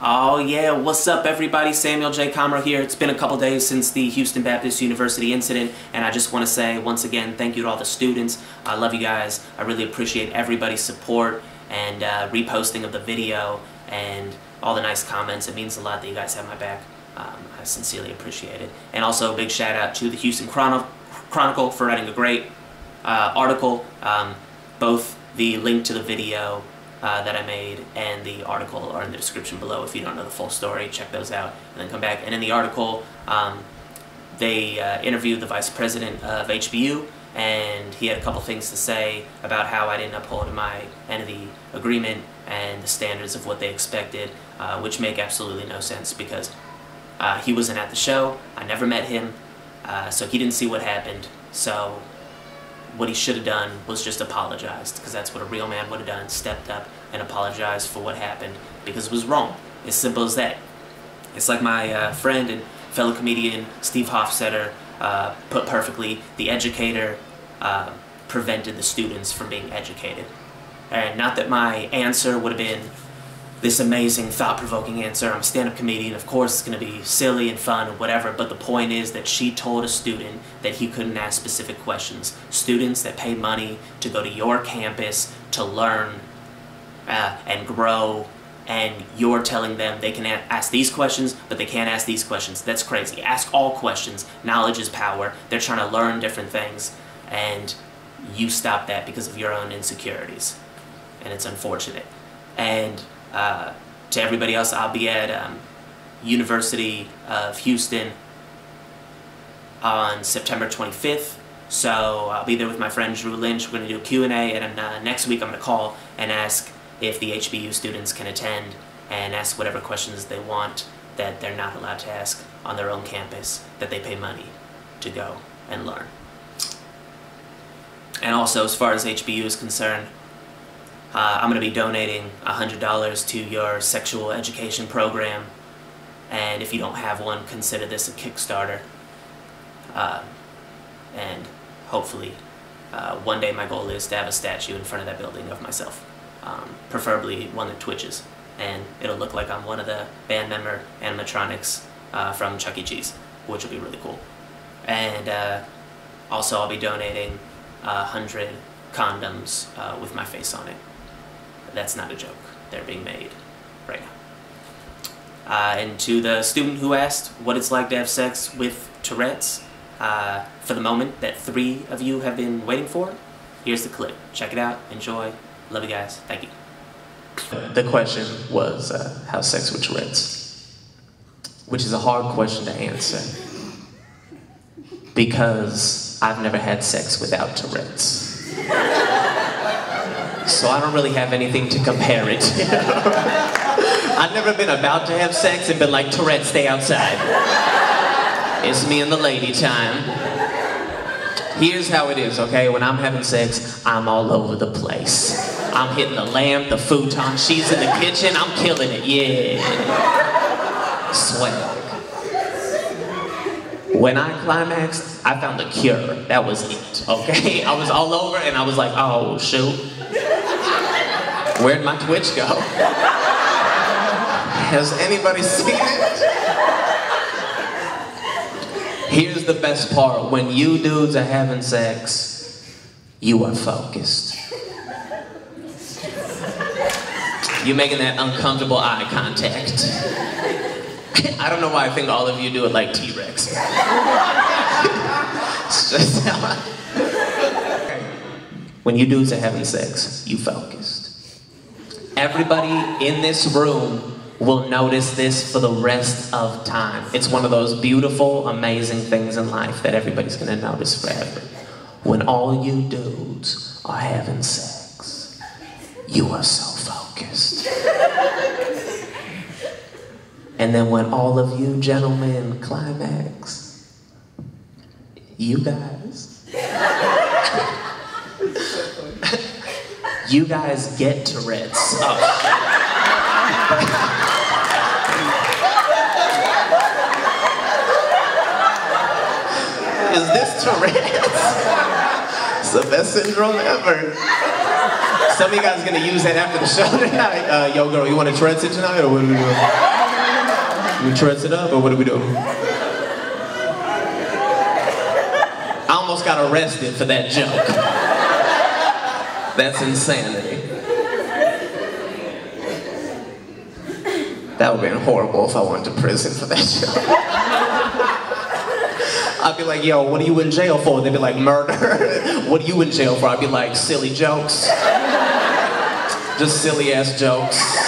Oh yeah, what's up everybody? Samuel J. Comroe here. It's been a couple days since the Houston Baptist University incident and I just want to say once again thank you to all the students. I love you guys. I really appreciate everybody's support and uh, reposting of the video and all the nice comments. It means a lot that you guys have my back. Um, I sincerely appreciate it. And also a big shout out to the Houston Chron Chronicle for writing a great uh, article. Um, both the link to the video uh, that I made and the article are in the description below if you don't know the full story. Check those out and then come back. And in the article, um, they uh, interviewed the vice president of HBU and he had a couple things to say about how I didn't uphold my end of the agreement and the standards of what they expected, uh, which make absolutely no sense because uh, he wasn't at the show, I never met him, uh, so he didn't see what happened. So what he should have done was just apologized because that's what a real man would have done stepped up and apologized for what happened because it was wrong. As simple as that. It's like my uh, friend and fellow comedian steve hofstetter uh, put perfectly the educator uh, prevented the students from being educated. And not that my answer would have been this amazing, thought-provoking answer. I'm a stand-up comedian. Of course, it's going to be silly and fun and whatever, but the point is that she told a student that he couldn't ask specific questions. Students that pay money to go to your campus to learn uh, and grow, and you're telling them they can ask these questions, but they can't ask these questions. That's crazy. Ask all questions. Knowledge is power. They're trying to learn different things, and you stop that because of your own insecurities. And it's unfortunate. And uh, to everybody else, I'll be at um, University of Houston on September 25th. So I'll be there with my friend Drew Lynch. We're going to do a Q&A, and uh, next week I'm going to call and ask if the HBU students can attend and ask whatever questions they want that they're not allowed to ask on their own campus, that they pay money to go and learn. And also, as far as HBU is concerned, uh, I'm going to be donating $100 to your sexual education program. And if you don't have one, consider this a Kickstarter. Uh, and hopefully, uh, one day my goal is to have a statue in front of that building of myself. Um, preferably one that twitches. And it'll look like I'm one of the band member animatronics uh, from Chuck E. Cheese, which will be really cool. And uh, also I'll be donating 100 condoms uh, with my face on it. That's not a joke. They're being made right now. Uh, and to the student who asked what it's like to have sex with Tourette's, uh, for the moment that three of you have been waiting for, here's the clip. Check it out. Enjoy. Love you guys. Thank you. The question was, uh, how's sex with Tourette's? Which is a hard question to answer. Because I've never had sex without Tourette's so I don't really have anything to compare it. I've never been about to have sex and been like, Tourette, stay outside. It's me and the lady time. Here's how it is, okay? When I'm having sex, I'm all over the place. I'm hitting the lamp, the futon, she's in the kitchen, I'm killing it, yeah. Swag. When I climaxed, I found the cure. That was it, okay? I was all over and I was like, oh, shoot. Where'd my Twitch go? Has anybody seen it? Here's the best part. When you dudes are having sex, you are focused. You're making that uncomfortable eye contact. I don't know why I think all of you do it like T-Rex. When you dudes are having sex, you focused. Everybody in this room will notice this for the rest of time. It's one of those beautiful, amazing things in life that everybody's gonna notice forever. When all you dudes are having sex, you are so focused. and then when all of you gentlemen climax, you guys you guys get Tourette's. Oh, Is this Tourette's? It's the best syndrome ever. Some of you guys are gonna use that after the show tonight. Uh, yo, girl, you want to Tourette's it tonight, or what are we doing? We dress it up, or what do we do? I almost got arrested for that joke. That's insanity. That would have been horrible if I went to prison for that joke. I'd be like, yo, what are you in jail for? They'd be like, murder. what are you in jail for? I'd be like, silly jokes. Just silly ass jokes.